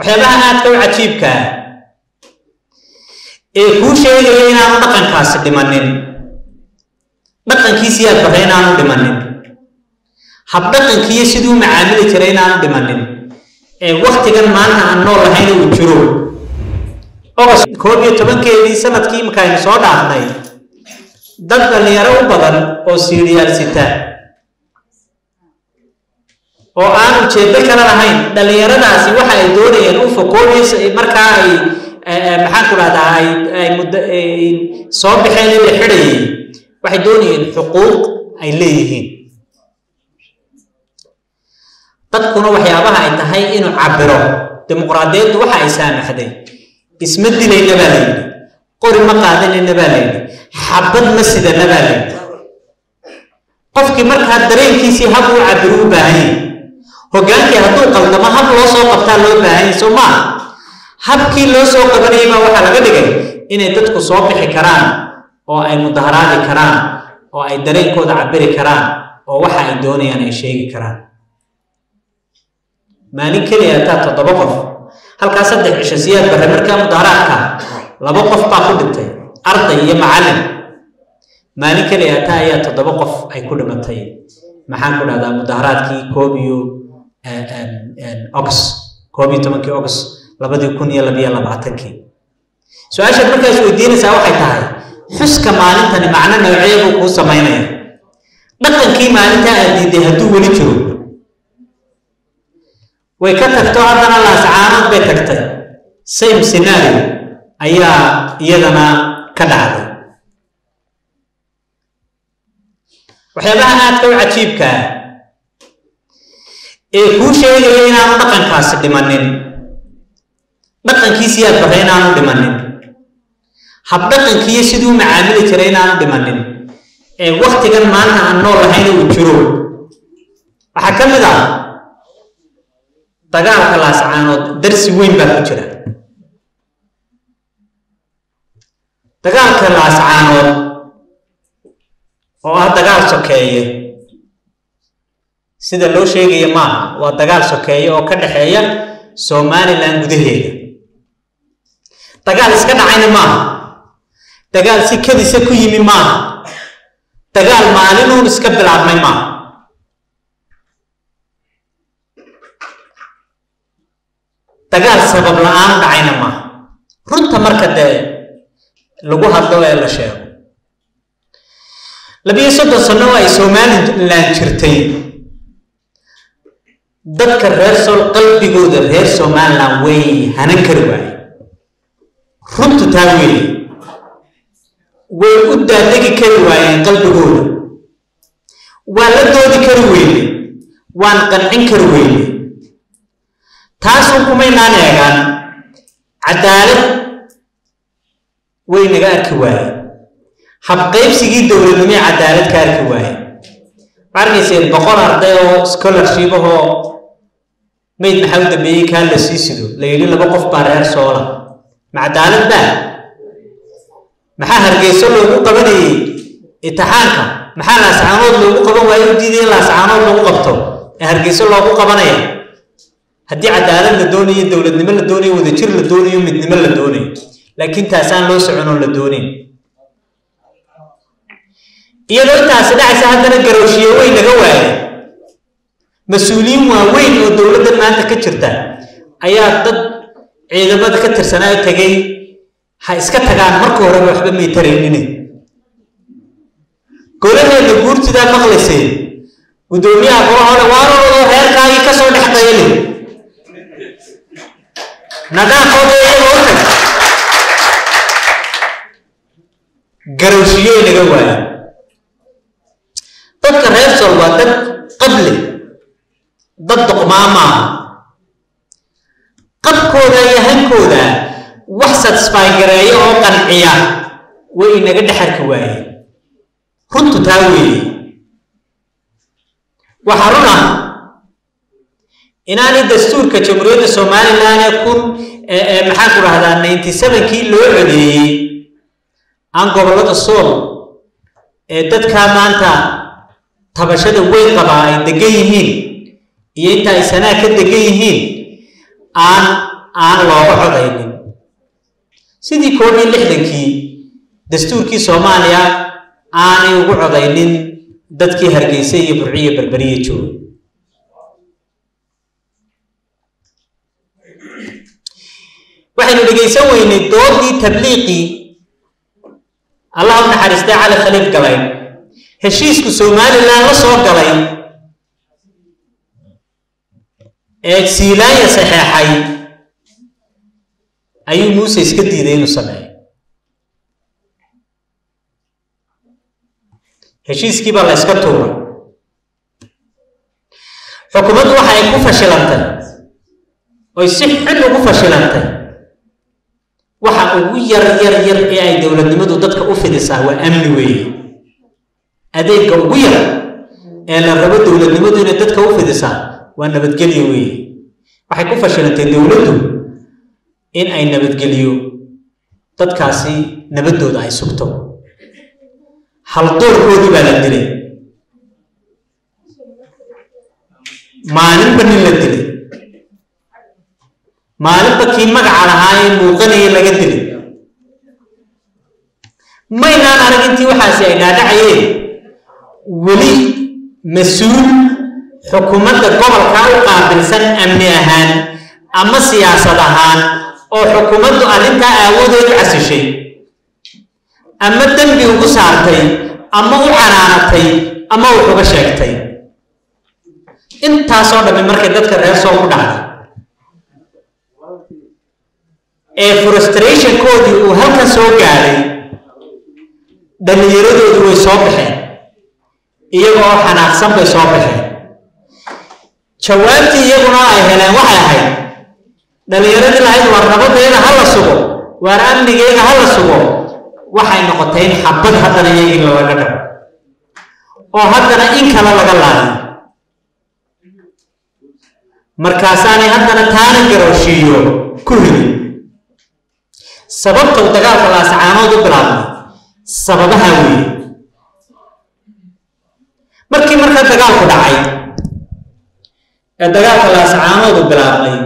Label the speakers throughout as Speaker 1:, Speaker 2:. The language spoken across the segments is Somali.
Speaker 1: waxyaabaha aadka u cajiibkaa ee kuu sheegaya inaanu dhaqankaasi dhimanin. Dhaqankiisiyaad baray inaanu dhimanin. Habdhaqankiiyo siduu macaamili jiray inaanu dhimanin. Ee waktigan maanta aan nool lahayn uu jiro. Ogost koob iyo tobankeedii sannadkii imika aynu soo dhaafnay dad dhallinyaro u badan oo siiriyaal sita oo aan ujeedo kale lahayn dhallinyaradaasi waxa ay doonayeen ufa koob iyo markaa ay maxaan ku dhahdaa ay ay muddo soo baxeen in la xidhayay waxay doonayeen xuquuq ay leeyihiin. Dadkuna waxyaabaha ay tahay inuu cabiro dimuqraadiyaddu waxa ay saamaxday isma dilayna baa layidhi qori ma qaadanayna baa layidhi xabad ma sidana baa layidhi qofkii markaa dareenkiisii hab uu cabiro u baahan yahay hoggaankii hadduu qaldamo hab loo soo qabtaa loo baahan yahay soo maa habkii loo soo qabanayay baa waxaa laga dhigay inay dadku soo bixi karaan oo ay mudaharaadi karaan oo ay dareenkooda cabiri karaan oo waxa ay doonayaan ay sheegi karaan. Maalin keliya hataa toddoba qof halkaa saddex cisho siyaad barre markaa mudaharaadka laba qof baa ku dhintay arday iyo macallin maalin keliya hataa ayaa toddoba qof ay ku dhimatay. Maxaan ku dhahdaa mudaharaadkii koob iyo ogs koob iyo tobankii ogs labadii kun iyo labiyo labaatankii. Su'aashaad markaas weydiinaysaa waxay tahay xuska maalintani macno noocee buu kuu samaynaya dhaqankii maalintaa aad diiday hadduu weli jiro. Way ka tagto haddana laascaanood bay tagtay. Same scenario ayaa iyadana ka dhacday. Waxyaabaha aadka u cajiibkaa ee kuu sheegaya inaanu dhaqankaasi dhimanin dhaqankiisiyaad baray inaanu dhimanin habdhaqankiiyo siduu macaamili jiray inaanu dhimanin ee waktigan maanta aan nool lahayn uu jiro waxaa ka mid ah dagaalka laascaanood darsi weyn baa ku jira dagaalka laascaanood oo ah dagaal sokeeye sida loo sheegaya maaha. Waa dagaal sokeeye oo ka dhexeeya somalilan gudaheeda. Dagaal iska dhacayna maaha. Dagaal si kadisa ku yimi maaha. Dagaal maalinuun iska bilaabmay maaha. Dagaal sabab la'aan dhacayna maaha. Runta marka dee lagu hadlo ee la sheego. Labiyo soddon sano oo ay somalilan jirtay dadka reer qalbigooda reer somalilan way hanan kari waaye runtu taa weeye way u daadegi kari waayeen qalbigooda. Waa la doodi kari weyne waan qancin kari weyne. Taasun kumaynaan eegaan cadaalad way naga arki waaye habqaybsigii dowladnimay cadaalad ka arki waaye ma arkayseen boqol arday oo scholarship ahoo mayd maxaa u dambeeyey kaa la sii sido la yidhi laba qof baa reer soola. Ma cadaalad baa. Maxaa hargeyso loogu qabanayey itixaanka maxaa laascaanood loogu qaban waayo u diiday in laascaanood lagu qabto? Ee hargeyso loogu qabanaya haddii cadaalad la doonayo dowladnimo la doonayo wadajir la doonayo midnimo la doonayo. Laakiin taasaan loo socon oo la doonayn iyadoo intaasi dhacaysa haddana garowshiye weyn laga waayo mas'uuliyiin waaweyn oo dowladdan maanta ka jirta ayaa dad ciidamada ka tirsanaayo tegay ha iska tagaan marka horeba waxba may taraynine golaheena guurtidaa maqlaysay guddoomiyaha golahole waaroodo reerkaagii ka soo dhex qayli nadaafooda iyaga u tag laga waayo. Dadka reer sol waa dad qable dad doqmaa maaha qabkooda iyo hankooda wax satisfy gareeya oo qanciya way inaga dhexarki waaye. Runtu taa weeye. Waxaa run ah inaanay dastuurka jamhuuriyadda somalilan ee kun maxaan ku dhahdaa ninety sevenkii loo codeeyey aan gobollada sool ee dadkaa maanta tabashada weyn qabaa ay degan yihiin iyo inta ay sanaa ka degan yihiin aan aan looga codaynin. Sidii koob iyo lixdankii dastuurkii soomaaliya aanay ugu codaynin dadkii hargeysa iyo burciyo berberiya joogay waxaynu dhegaysan weynay doodii tabliiqii allah u naxariistay cali khaliif galay heshiisku somalilan la soo galay ee siilaanya saxeexay. Ayuu muuse iska diiday inuu sameeyo heshiiskii baa la yska tuuray xukuumaddu waxa ay ku fashilantay oy si xun ugu fashilantay. Waxa ugu yar yar yar ee ay dowladnimadu dadka u fidisaa waa amni weeye. Adeegga ugu yar ee la rabo dowladnimadu inay dadka u fidisaa waa nabadgelyo weeye waxay ku fashilantay dowladdu in ay nabadgeliyo dadkaasi nabaddooda ay sugto. Haldoorkoodii baa la dilay. Maalinba nin la dilay. Maalinba kii magaca lahaa ee muuqanaya laga dilay. Maynaan arag intii waxaasi ay dhaadhacayeen weli mas'uul xukuumadda gobolka u qaabilsan amni ahaan ama siyaasad ahaan oo xukuumaddu arrintaa aawoodeedu casishay ama dembi ugu saartay ama u canaanatay ama wax sheegtay. Intaasoo dhammi markay dadka reer soo ku dhacday ee frustrationkoodii uu halkan soo gaadhay dhallinyaradoodii way soo baxeen iyagoo xanaaqsan bay soo baxeen jawaabtii iyaguna ay heleen waxay ahayd dhallinyaradii lahayd waar nabadayada ha la sugo waar amnigeyga ha la sugo. Waxay noqotay in xabad haddana iyagii lalaga dhaco oo haddana in kale laga laadiyo markaasaanay haddana taana garooshiiyo ku heli. Sababta uu dagaalka laasacaanood u bilaabmay sababaha weeye. Markii marka dagaalku dhacay ee dagaalka laasacaanood u bilaabmay.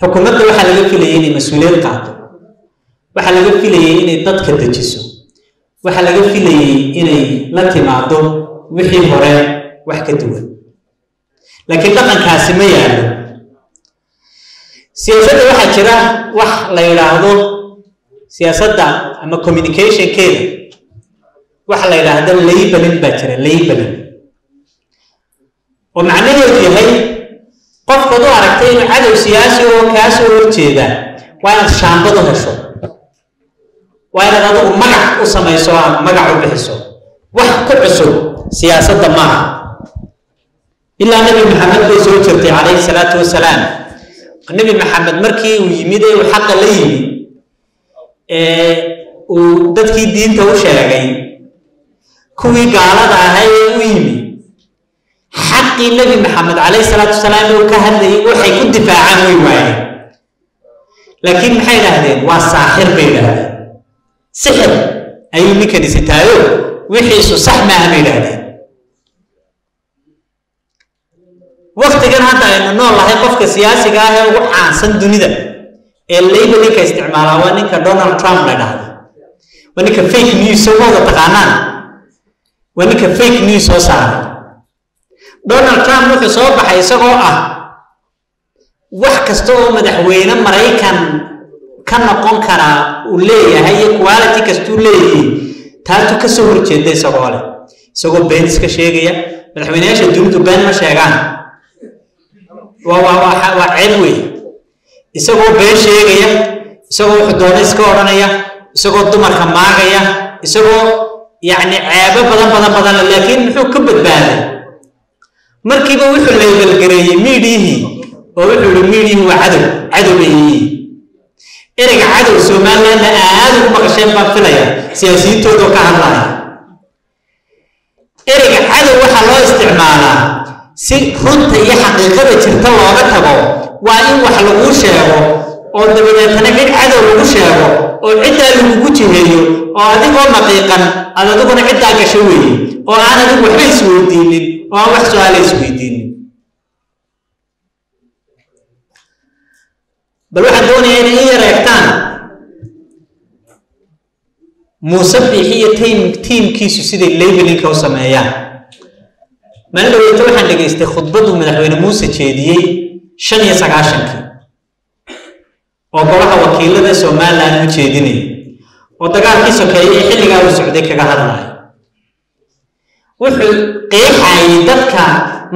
Speaker 1: Xukuumadda waxaa laga filayay inay mas'uuliyad qaato. Waxaa laga filayay inay dadka dejiso. Waxaa laga filayay inay la timaado wixii hore wax ka duwan. Laakiin dhaqankaasi ma yaallo. Siyaasadda waxaa jira wax la yidhaahdo siyaasadda ama communicationkeeda. Waxa la yidhaahdo laybelin baa jira laybelin oo macnaheedu yahay qofkaad u aragtay inuu cadow siyaasi oo kaa soo horjeeda waa inaad shaambadu hesho. Waa inaad adigu magac u samayso aad magac u bixiso. Wax ku cusub siyaasadda maaha. Ilaa nebi maxamed bay soo jirtay calayhi salaatu wasalaam. Nebi maxamed markii uu yimid ee uu xaqa la yimid uu dadkii diinta u sheegay kuwii gaalada ahaa ee u yimid xaqii nebi maxamed calayhi salaatu wasalaam uu ka hadlayay waxay ku difaacaan way waayeen. Laakiin maxay idhahdeen waa saaxir bay idhahdeen sixir. Ayuu ninkani sitaayo wixiisu sax maaha bay idhahdeen waktigan hadda aynu nool lahay qofka siyaasiga ah ee ugu caansan dunida ee labelinka isticmaala waa ninka donald trump la dhahdo waa ninka fake news soo wada taqaanaan. Waa ninka fake news soo saaray donald trump wuxuu soo baxay isagoo ah wax kasta oo madaxweyne maraykan ka noqon karaa uu leeyahay iyo quality kastuu leeyahay. Taatu ka soo horjeeda isagoo leh. Isagoo been iska sheegaya madaxweyneyaasha dunidu been ma sheegaan. Waa ceeb wey isagoo been sheegaya isagoo wuxuu doona iska odhanaya isagoo dumarka maagaya isagoo yacni ceebo badan badan badan laakiin muxuu ka badbaaday markiiba wuxuu leebelgareeyey miidhiyihii oo wuxuu yihi miidhiyihii waa cadow cadow bay yihiin. Ereyga cadow somalilandna aad ugu maqasheen baan filaya siyaasiyiintoodoo ka hadlaya ereyga cadow waxaa loo isticmaalaa si runta iyo xaqiiqada jirta looga tago waa in wax laguu sheego oo dabadeetana cid cadow lagu sheego oo ciddaa lagugu jiheeyo oo adigoo naqiiqan aad adiguna ciddaa gasho weeye oo aan adigu waxba isweydiinin oo aan wax su'aala isweydiinin bal waxaan doonayaa inay i yareegtaan muuse biixi iyo tiim tiimkiisu siday labelinka u sameeyaan. Maalin dhaweyto waxaan dhegaystay khudbaduu madaxweyne muuse jeediyey shan iyo sagaashankii oo golaha wakiilada somalilan u jeedinaya oo dagaalkii sokeeye ee xilligaa uu socday kaga hadlaya wuxuu qeexayay dadka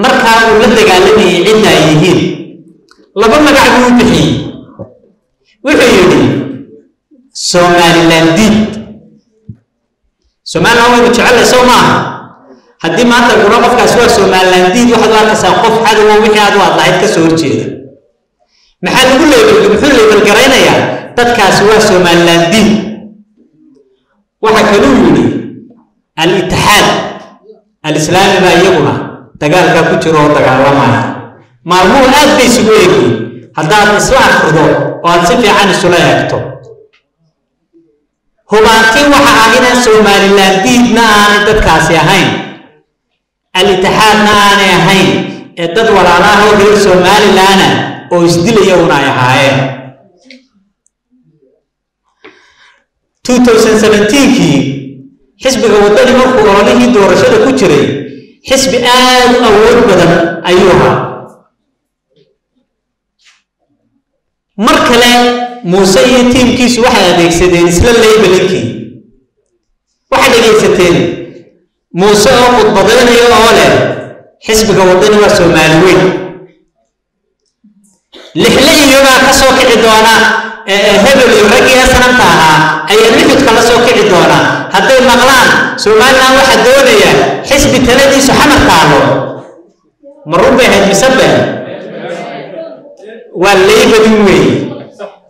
Speaker 1: markaa uu la dagaalamayay cidda ay yihiin. Laba magac buu u bixiyey. Wuxuu yidhi somalilan diid. Somalilan waynu jecelnay soo maaha. Haddii maanta guro qofkaas waa somalilan diid waxaad u arkaysaa qof cadowo wixii aad u adlahayd ka soo horjeeda. Maxaa lagu leebel muxuu leebelgaraynayaa dadkaasi waa somalilan diid. Waxa kaluu yidhi al-itixaad al-islaami baa iyaguna dagaalkaa ku jiro oo dagaalamaya maalmuhu aad bay isugu eegyiin haddaad isla akhrido oo aad si fiican isula eegto. Hubaantii waxa ah inaan somalilan diidna aanay dadkaasi ahayn. Al-itixaadna aanay ahayn ee dad walaalaha oo reer somalilana oo isdilaya una ay ahaayeen. Kii xisbiga waddani markuu ololihii doorashada ku jiray xisbi aad u awood badan ayuu ahaa. Mar kale muuse iyo tiimkiisu waxay adeegsadeen isla laybelinkii waxaad dhegaysateen muuse oo khudbadaynayo oo leh xisbiga waddani waa soomaali weyn. Lixle iyogaa ka soo kici doona hebel iyo raggii sanamta ahaa ayaa lixudka la soo kici doona. Hadday maqlaan somalilan waxaa doonaya xisbi taladiisu xamar taalo. Ma run bay ahayd mise been waa laybelin weeye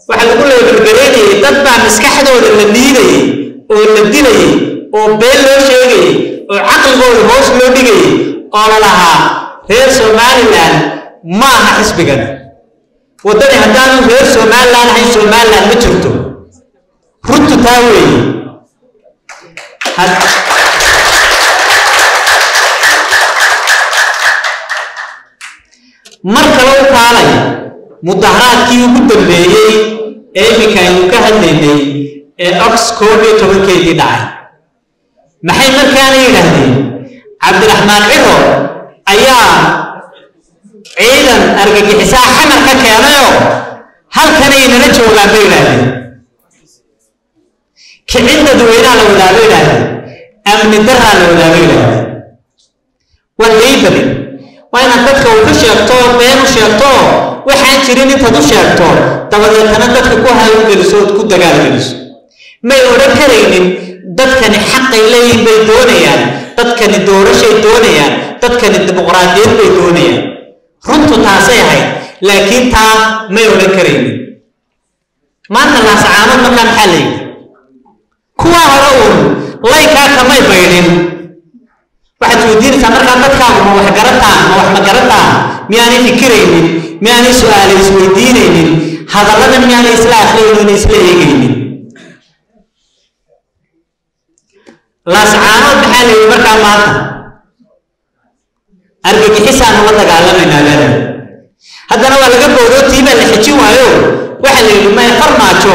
Speaker 1: waxaa lagu leybelgaraynayay dad baa maskaxdooda la liidayay oo la dilayay oo been loo sheegayay oo caqligooda hoos loo dhigayay oo la lahaa reer somalilan ma aha xisbigan waddani haddaanu reer somalilan ahayn somalilan ma jirto. Runtu taa weeye. Mar kale u kaalay mudaharaadkii ugu dambeeyey ee iminka aynu ka hadlaynay ee ox koob iyo tobankeedii dhacay. Maxay markaana yidhaahdeen? Cabdiraxmaan ciro ayaa ciidan argagixisaa xamar ka keenayoo halkanay nala joogaan bay yidhaahdeen. Kicin dadweynaha la wadaa bay yidhaahdeen. Amni daraa la wadaa bay yidhaahdeen. Waa laybali waa inaad dadka wuxu sheegto been u sheegto waxaan jirin intaad u sheegto. Dabadeetana dadka ku hawlgeliso ood ku dagaalgeliso may odhan karaynin dadkani xaqay leeyihiin bay doonayaan. Dadkani doorashay doonayaan. Dadkani dimuqraadiyad bay doonayaan runtu taasay ahayd laakiin taa may odhan karaynin. Maanta laasacaanood markaa maxaa la yidhi kuwaa hore uun laykaa kamay baydhin waxaad weydiinaysaa markaa dadkaagu ma wax garataan ma wax ma garataan. Miyaanay fikiraynin miyaanay su'aale isweydiinaynin. Hadalladan miyaanay isla akhriyaynin isla eegaynin. Laascaanood maxaa la yidhi markaa maanta argagixisaanu la dagaalamaynaa leeda haddana waa laga boodootii baa la xejin waayo waxaa la yidhi maya farmaajo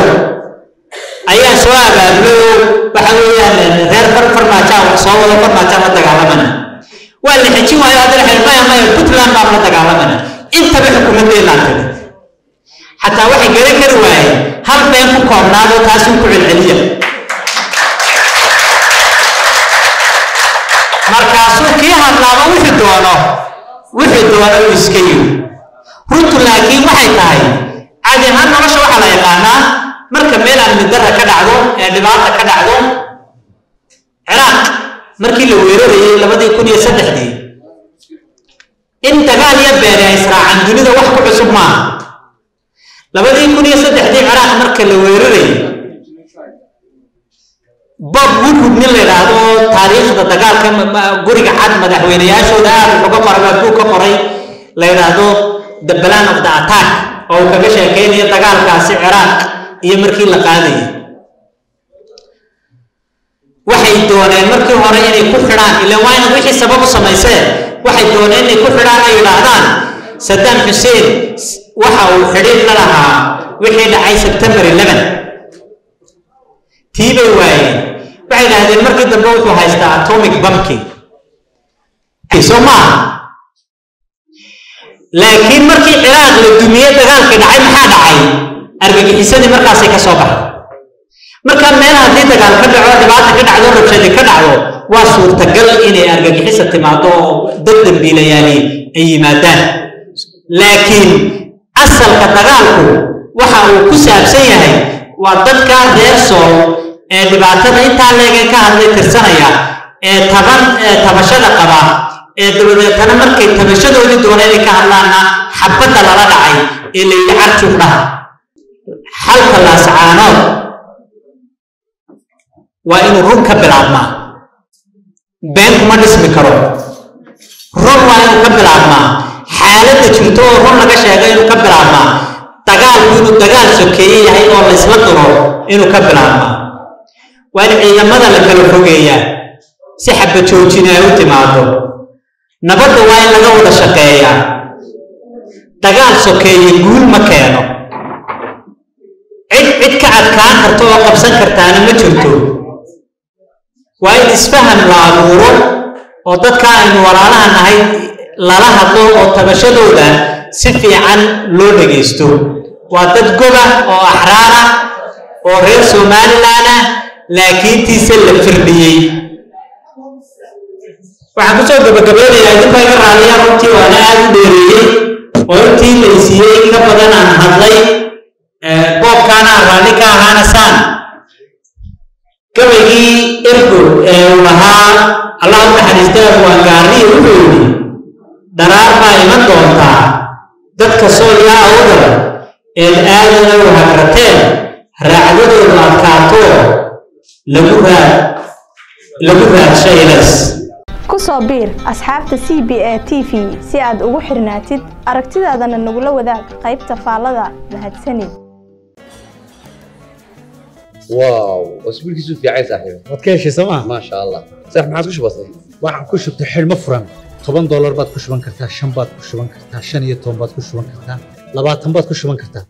Speaker 1: ayaa soo abaabulay oo waxa weeyaan reer far farmaajaa soo wado farmaajaa la dagaalamana. Waa la xejin waayo haddana xel maya maya puntland baan la dagaalamana. Intaba xukuumadeennaa tiri xataa waxay garan kari waayeen hal been ku koobnaadoo taasuu ku celceliya markaasuu kii hadlaaba wixii doono wixii doono uu iska yiri runtu laakiin waxay tahay caadi ahaan nolosha waxaa la yaqaanaa marka meel amni darra ka dhacdo ee dhibaata ka dhacdo ciraaq markii la weerarayay labadii kun iyo saddexdii in dagaal iyo beeri ay israacaan dunida wax ku cusub maaha. Labadii kun iyo saddexdii ciraaq marka la weerarayay bob woodwood nin la yidhaahdo taariikhda dagaalka guriga cad madaxweyneyaashooda aad ka qoray buu ka qoray la yidhaahdo the plan of the attack oo uu kaga sheekeynayo dagaalkaasi ciraaq iyo markii la qaadayay. Waxay dooneen markii hore inay ku xidhaan ilaan waa inaad wixii sabab u samayseen waxay dooneen inay ku xidhaan ay yidhaahdaan saddam xuseen waxa uu xidhiir la lahaa wixii dhacay sebtembar 11 tii bay waayeen waxay idhahdeen markii dambe wuxuu haystaa atomic bamki soo maaha laakiin markii ciraaq la dumiyey dagaalkii dhacay maxaa dhacay? Argagixisadii markaasay ka soo baxday. Marka meel haddii dagaal ka dhaco dhibaata ka dhacdo rabshadi ka dhacdo waa suurtagal inay argagixisa timaado oo dad dambiilayaali ay yimaadaan. Laakiin asalka dagaalku waxa uu ku saabsan yahay waa dadka reer sool ee dhibaatada intaa leege ka hadlay tirsanaya ee taban ee tabashada qaba ee dabadeetana markay tabashadoodii doona inay ka hadlaanna xabadda lala dhacay ee la yidhi carjuug dhaha xalka laasacaanood waa inuu run ka bilaabmaa. Been kuma dhismi karo. Run waa inuu ka bilaabmaa. Xaaladda jirto oo run laga sheegay inuu ka bilaabmaa. Dagaalku inuu dagaal sokeeye yahay oo laysla duro inuu ka bilaabmaa waa in ciidamada la kala fogeeyaa. Si xaba joojina ay u timaado. Nabadda waa in laga wada shaqeeyaa. Dagaal sokeeye guul ma keeno. Cid cid ka adkaan karta oo qabsan kartaana ma jirto. Waa in isfaham la abuuro oo dadka aynu walaalaha nahay lala hadlo oo tabashadooda si fiican loo dhegaysto waa dad goba oo axraara oo reer somalilan ah laakiintiise la firdhiyey waxaan ku soo gabagabeynayaa idinka iga raaliya runtii waana aada u dheereeyey. Oo intii la isiiyey ka badan aan hadlay boobkaana aan raalli ka ahaana saan. Gabaygii ergo ee uu lahaa allah u naxariistaa waangaarniya wuxuu yidhi dharaar baa iman doontaa dadka sool yaa awdal eed aadana u hagrateen raacdadoodu adkaato lagu raad lagu raadshaylas
Speaker 2: ku soo biir asxaabta c b a t v si aad ugu xirnaatid aragtidaadana nagula wadaag qaybta faallada mahadsanid
Speaker 3: واو اسبوعك يسوف يا عيسى صاحبي
Speaker 4: waad ka heshay sooma
Speaker 3: ما شاء الله صح ما عاد وش بصير
Speaker 4: waxaan ku shubtay xidhmo furan toban doolar baad ku shuban kartaa shan baad ku shuban kartaa shan iyo toban baad ku shuban kartaa labaatan baad ku shuban kartaa